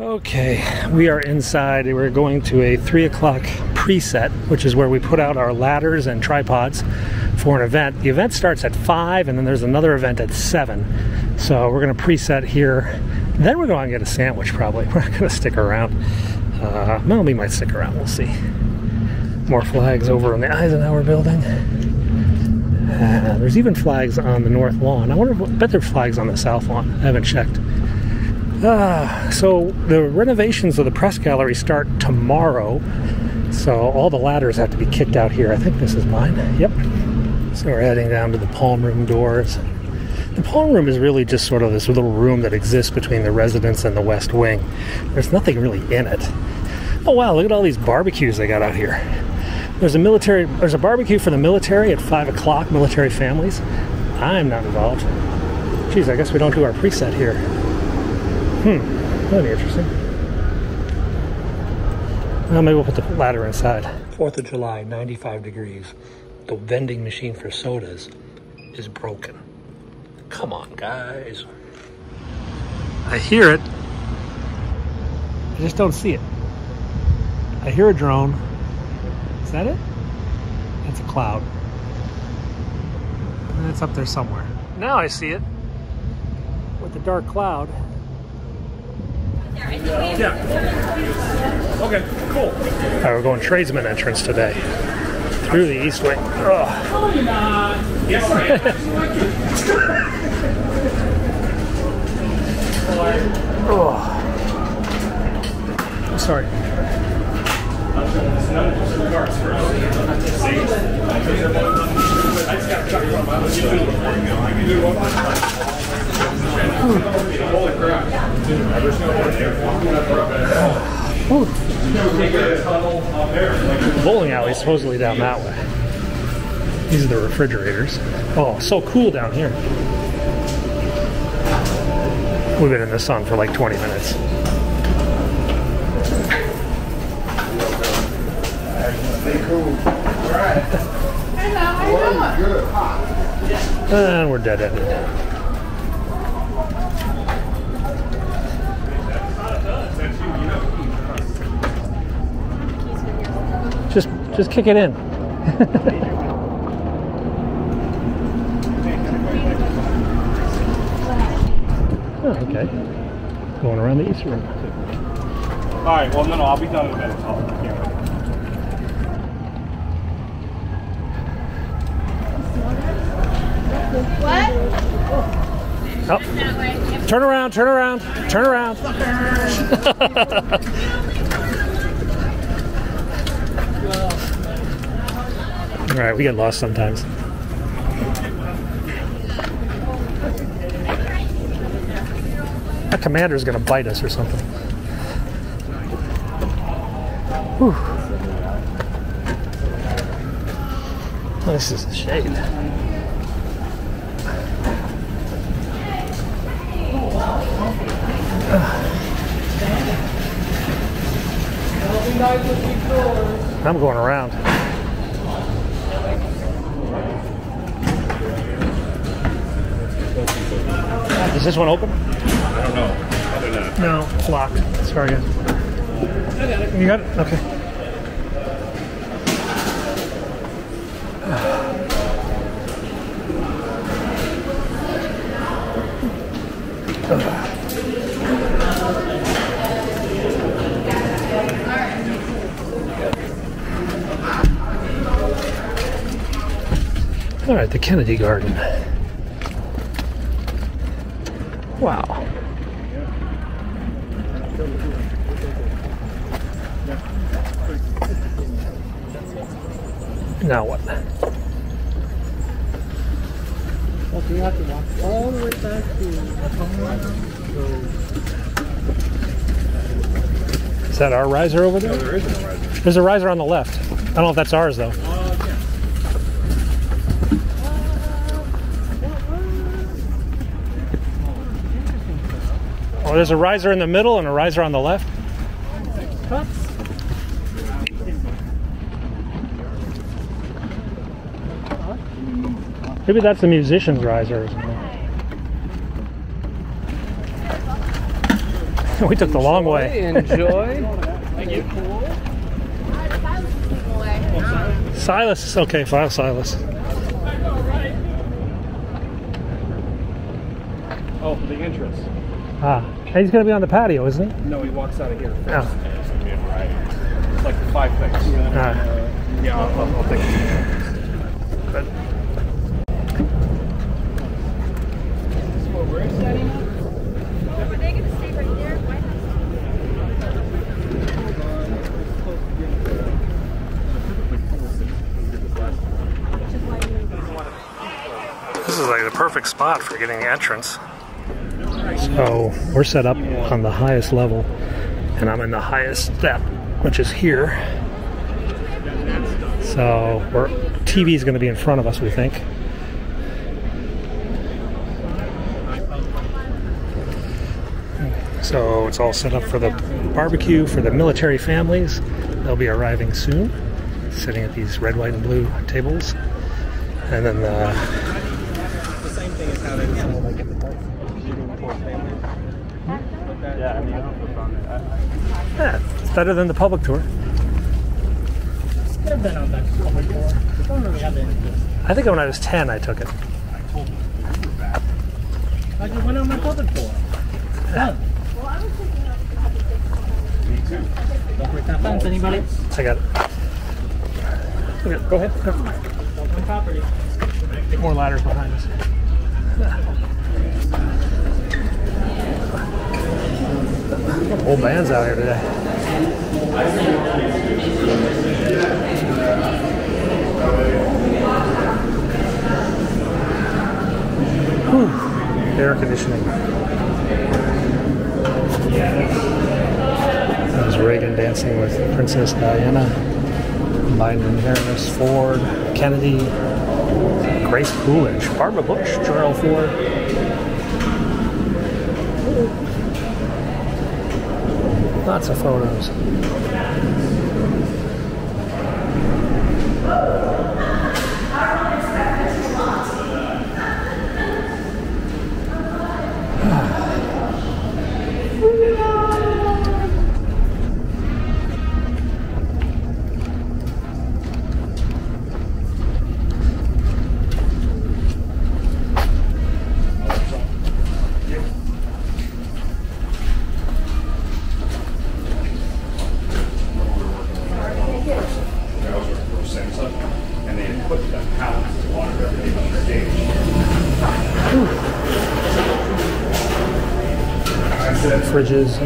Okay, we are inside. We're going to a three o'clock preset, which is where we put out our ladders and tripods for an event. The event starts at five, and then there's another event at seven. So we're going to preset here. Then we're going to get a sandwich. Probably we're not going to stick around. Uh, well, we might stick around. We'll see. More flags over in the Eisenhower building. Uh, there's even flags on the north lawn. I wonder. If, I bet there's flags on the south lawn. I haven't checked. Uh, so the renovations of the press gallery start tomorrow. So all the ladders have to be kicked out here. I think this is mine. Yep. So we're heading down to the palm room doors. The palm room is really just sort of this little room that exists between the residence and the west wing. There's nothing really in it. Oh wow, look at all these barbecues they got out here. There's a military there's a barbecue for the military at five o'clock, military families. I'm not involved. Geez, I guess we don't do our preset here. Hmm, that'd be interesting. Well, maybe we'll put the ladder inside. 4th of July, 95 degrees. The vending machine for sodas is broken. Come on, guys. I hear it. I just don't see it. I hear a drone. Is that it? That's a cloud. And it's up there somewhere. Now I see it. With the dark cloud. Yeah. Okay, cool. All right, we're going tradesman entrance today. Through the east wing. Oh. I'm sorry. The bowling alley supposedly down that way. These are the refrigerators. Oh, so cool down here. We've been in the sun for like 20 minutes. And we're dead Just just kick it in. oh, okay. Going around the east room. All right. Well, no, no, I'll be done in a minute. I'll, yeah. What? Oh. Turn around, turn around, turn around. All right, we get lost sometimes. That commander's gonna bite us or something. Whew. This is a shade. I'm going around. Is this one open? I don't know. Other than that. No, it's locked. Sorry, guys. You got it? Okay. All right, the Kennedy Garden. Wow. Now what? Okay, you have to walk all the way back to the Is that our riser over there? There isn't a riser. There's a riser on the left. I don't know if that's ours though. Oh, there's a riser in the middle and a riser on the left. Maybe that's the musician's riser or something. we took the long way. Enjoy. Silas, is okay, file Silas. Oh, the entrance. Ah, he's gonna be on the patio, isn't he? No, he walks out of here. Yeah. It's gonna right. It's like five things. Ah, Yeah, I'll, I'll, I'll take it. good. Are they gonna stay right there? White House? This is like the perfect spot for getting the entrance. So we're set up on the highest level, and I'm in the highest step, which is here. So we're TV is going to be in front of us, we think. So it's all set up for the barbecue for the military families. They'll be arriving soon, sitting at these red, white, and blue tables. And then uh, the The same thing as how they do like at the park. Shooting for families. Yeah, I mean, I don't know about it. I- I- Yeah, it's better than the public tour. Have been on that public tour. Don't really have the interest. I think when I was 10, I took it. I told you, you were back. I just went on my public tour. Done. Don't break that fence, anybody? I got it. Okay, go ahead. Go. Property. More ladders behind us. Whole band's out here today. Whew. Air conditioning. That was Reagan dancing with Princess Diana, Biden, Harris, Ford, Kennedy, Grace Coolidge, Barbara Bush, Gerald Ford. Lots of photos.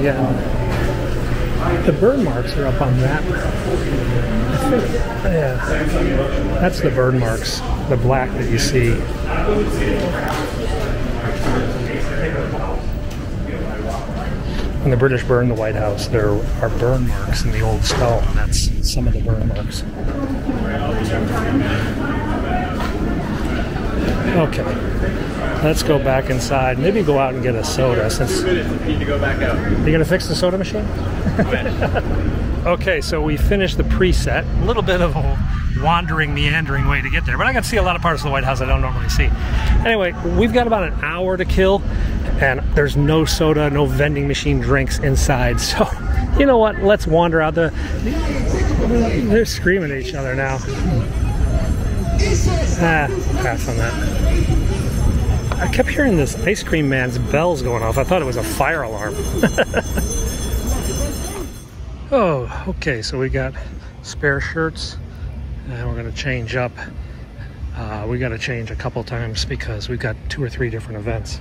Yeah. The burn marks are up on that. Yeah. That's the burn marks, the black that you see. When the British burned the White House, there are burn marks in the old skull, and that's some of the burn marks. Okay, let's go back inside. Maybe go out and get a soda since need to go back out. you gonna fix the soda machine? okay, so we finished the preset. A little bit of a wandering, meandering way to get there, but I got to see a lot of parts of the White House I don't normally see. Anyway, we've got about an hour to kill, and there's no soda, no vending machine drinks inside. So, you know what? Let's wander out. The they're screaming at each other now. Ah, pass on that. I kept hearing this ice cream man's bells going off. I thought it was a fire alarm. oh, okay. So we got spare shirts, and we're to change up. Uh, we got to change a couple times because we've got two or three different events.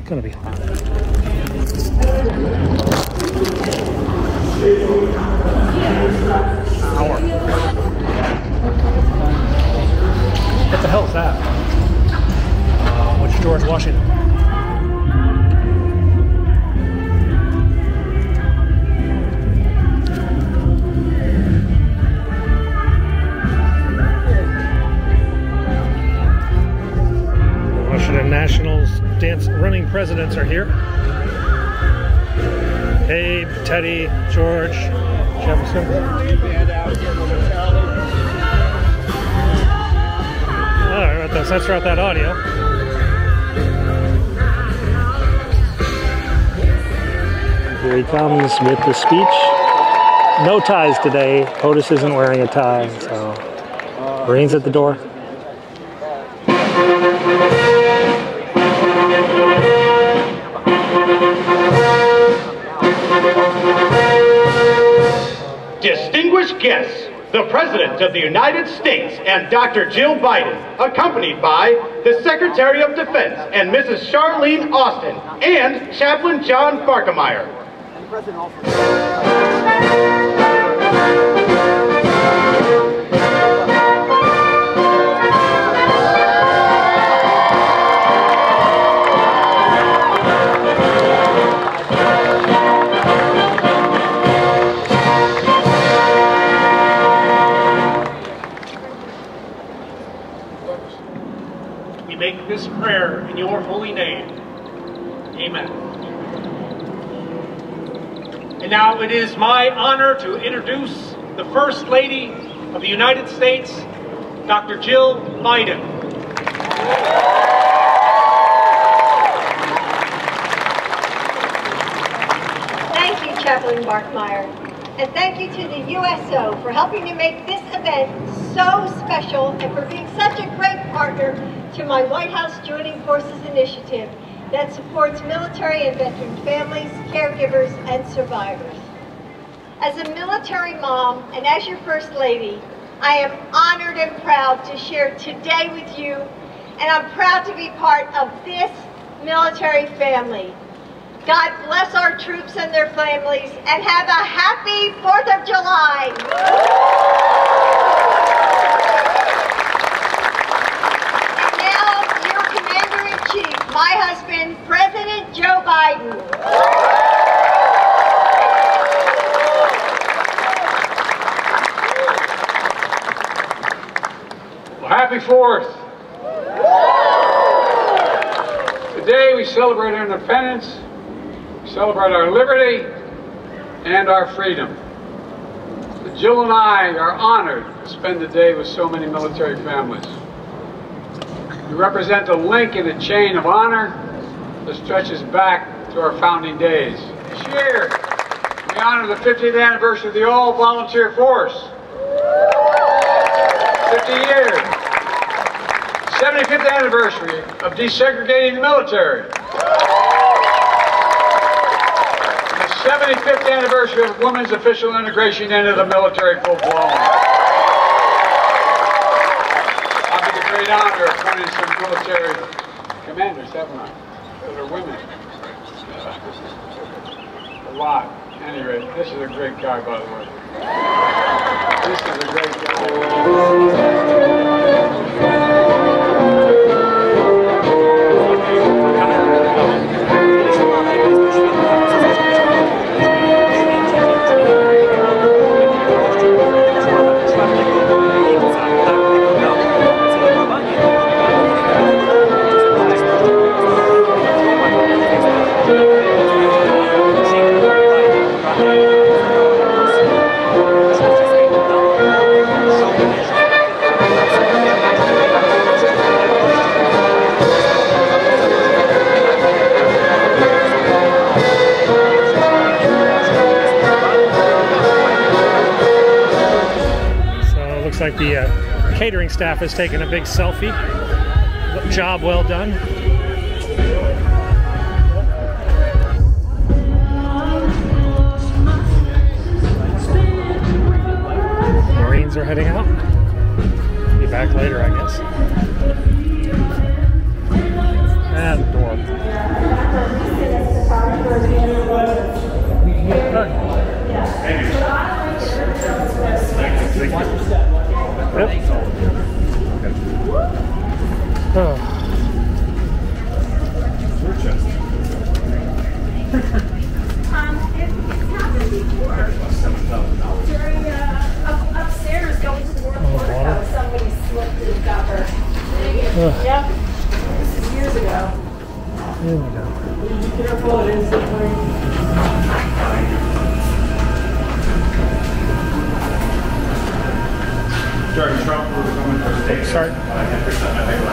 It's to be hot. What the hell is that? George Washington? Washington Nationals dance running presidents are here. Abe, Teddy, George, Jefferson. All right, let's censor that audio. Here he comes with the speech. No ties today. POTUS isn't wearing a tie, so Marines at the door. Distinguished guests, the President of the United States and Dr. Jill Biden, accompanied by the Secretary of Defense and Mrs. Charlene Austin, and Chaplain John Farkemeyer. We make this prayer in your holy name. Amen. And now it is my honor to introduce the First Lady of the United States, Dr. Jill Biden. Thank you, Chaplain Barkmeyer. And thank you to the USO for helping to make this event so special and for being such a great partner to my White House Joining Forces initiative that supports military and veteran families, caregivers, and survivors. As a military mom and as your First Lady, I am honored and proud to share today with you, and I'm proud to be part of this military family. God bless our troops and their families, and have a happy 4th of July. And now, your Commander-in-Chief, my husband, President Joe Biden. Well, happy Fourth. Today we celebrate our independence, we celebrate our liberty, and our freedom. Jill and I are honored to spend the day with so many military families. You represent a link in a chain of honor that stretches back to our founding days. This year, we honor the 50th anniversary of the all-volunteer force. 50 years. 75th anniversary of desegregating the military. The 75th anniversary of women's official integration into the military full blown. I've had the great honor of appointing some military commanders, haven't I? That are women. A lot. Anyway, this is a great guy, by the way. This is a great guy. Catering staff has taken a big selfie. Job well done. Marines are heading out. Be back later, I guess. And door. Yep. Oh. Um, it, it's happened before. During, uh, up, upstairs going to the somebody slipped and got hurt. Coming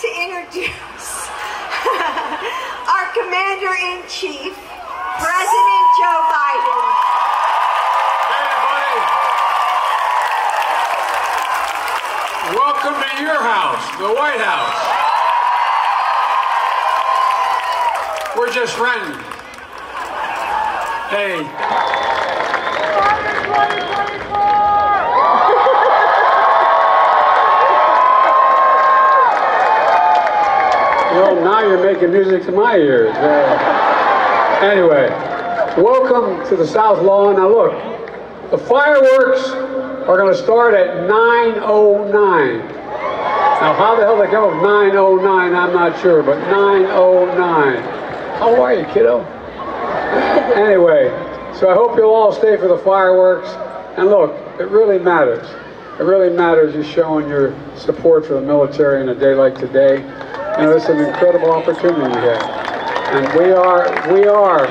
to introduce our Commander-in-Chief, President Joe Biden. Welcome to your house, the White House. We're just friends. Hey. Now you're making music to my ears. Uh, anyway, welcome to the South Lawn. Now look, the fireworks are going to start at 9.09. Now, how the hell they come up with 909, I'm not sure, but 909. How are you, kiddo? anyway, so I hope you'll all stay for the fireworks. And look, it really matters. It really matters you showing your support for the military in a day like today. You know, it's an incredible opportunity have. And we are, we are,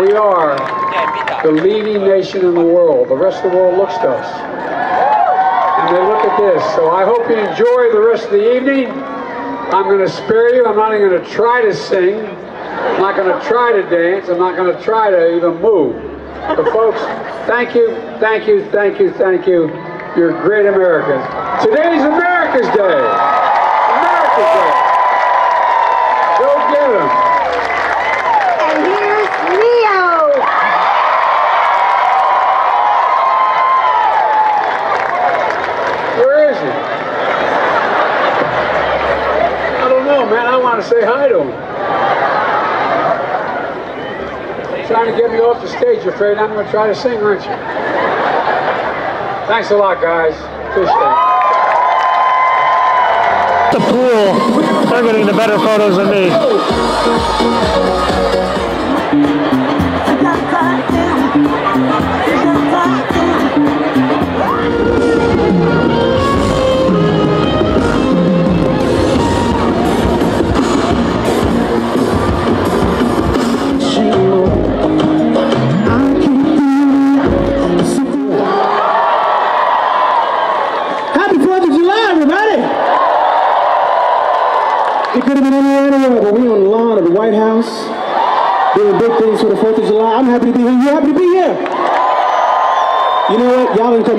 we are the leading nation in the world. The rest of the world looks to us and they look at this. So I hope you enjoy the rest of the evening. I'm going to spare you. I'm not even going to try to sing. I'm not going to try to dance. I'm not going to try to even move. But folks, thank you, thank you, thank you, thank you. You're great Americans. Today's America's Day. America's Day. Go get 'em. And here's Leo. Where is he? I don't know, man. I want to say hi to him. Trying to me off the stage, you're afraid I'm going to try to sing, aren't you? Thanks a lot, guys. Appreciate it. The pool. They're getting the better photos than me.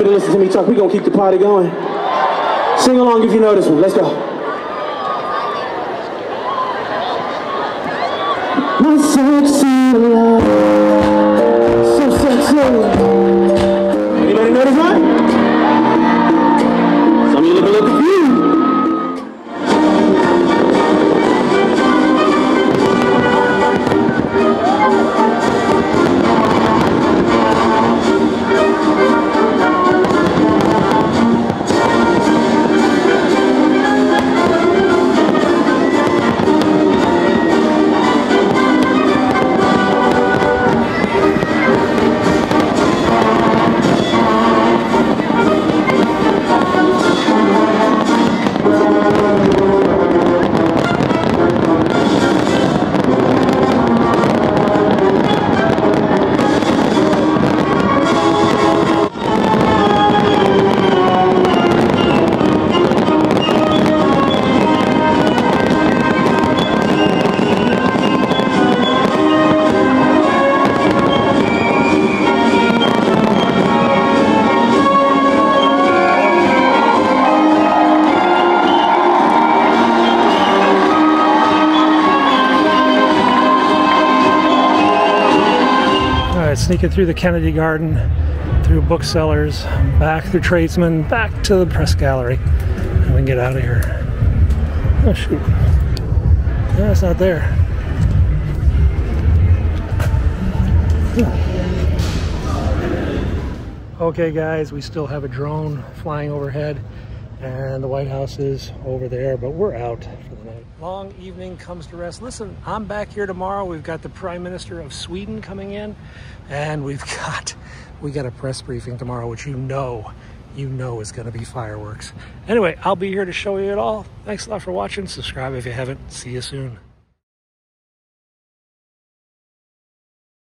To listen to me talk. We're gonna keep the party going. Sing along if you know this one. Let's go. My sexy love, so sexy. Anybody know this one? Some of you look a little Right, sneaking through the Kennedy Garden, through booksellers, back through tradesmen, back to the press gallery, and we can get out of here. Oh shoot! No, it's not there. Okay, guys, we still have a drone flying overhead, and the White House is over there, but we're out. Long evening comes to rest. Listen, I'm back here tomorrow. We've got the Prime Minister of Sweden coming in, and we've got we got a press briefing tomorrow, which you know, you know is going to be fireworks. Anyway, I'll be here to show you it all. Thanks a lot for watching. Subscribe if you haven't. See you soon.